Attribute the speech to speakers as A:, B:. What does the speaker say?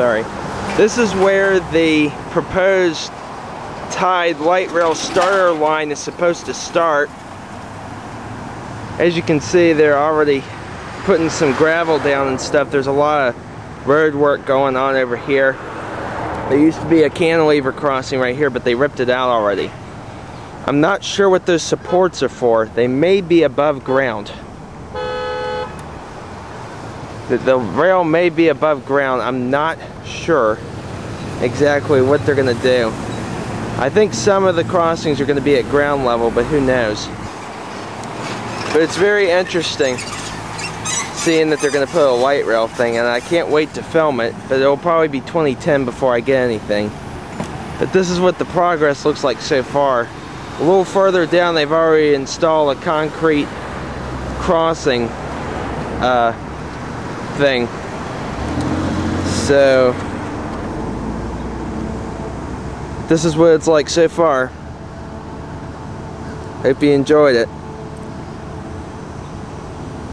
A: sorry. This is where the proposed Tide light rail starter line is supposed to start. As you can see, they're already putting some gravel down and stuff. There's a lot of road work going on over here. There used to be a cantilever crossing right here, but they ripped it out already. I'm not sure what those supports are for. They may be above ground. The, the rail may be above ground. I'm not sure exactly what they're going to do. I think some of the crossings are going to be at ground level, but who knows. But it's very interesting seeing that they're going to put a light rail thing and I can't wait to film it, but it'll probably be 2010 before I get anything. But this is what the progress looks like so far. A little further down, they've already installed a concrete crossing uh, thing. So, this is what it's like so far. Hope you enjoyed it.